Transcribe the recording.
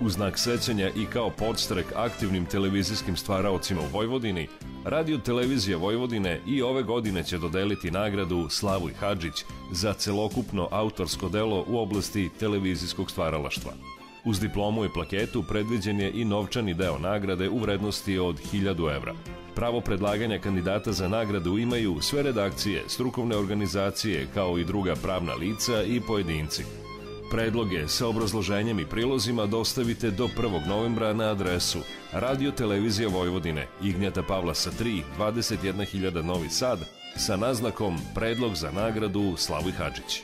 U znak sećanja i kao podstrek aktivnim televizijskim stvaraocima u Vojvodini, Radio Televizija Vojvodine i ove godine će dodeliti nagradu Slavoj Hadžić za celokupno autorsko delo u oblasti televizijskog stvaralaštva. Uz diplomu i plaketu predviđen je i novčani deo nagrade u vrednosti od 1000 evra. Pravo predlaganja kandidata za nagradu imaju sve redakcije, strukovne organizacije kao i druga pravna lica i pojedinci. Predloge sa obrazloženjem i prilozima dostavite do 1. novembra na adresu Radio Televizija Vojvodine, Ignjata Pavlasa 3, 21.000 Novi Sad, sa naznakom Predlog za nagradu Slavoj Hadžić.